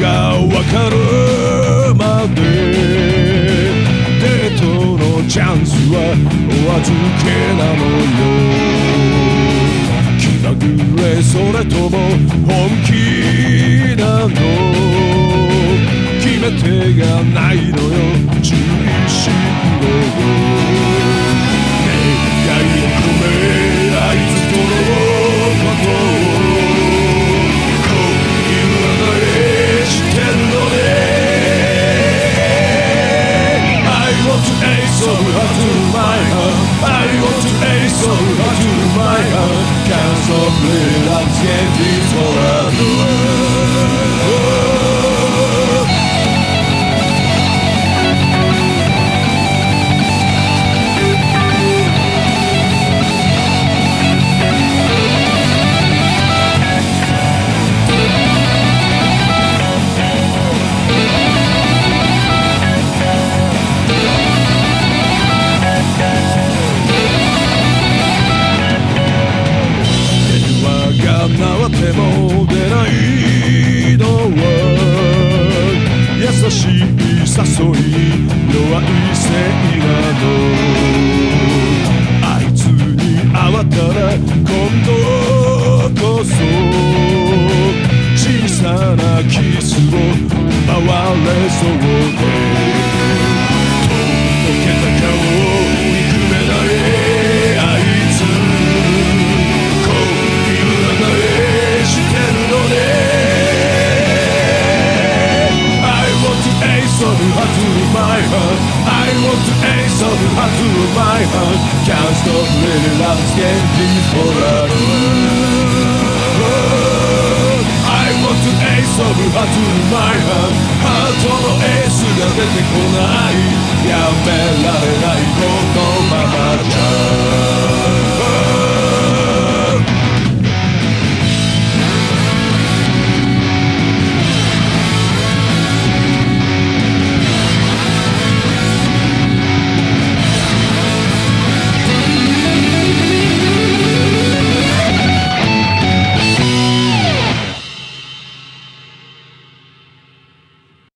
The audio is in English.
がわかるまで。デートのチャンスはお預けなのよ。気まぐれそれとも本気なの。決め手がないのよ。注意しろよ to ace to my heart I want to ace of heart to my heart Can't stop it, I'm getting forever 誘いに弱い性 I want to ace of heart to my heart Can't stop really love's getting forever I want to ace of heart to my heart ハートのエースが出てこないやめられないこのままじゃ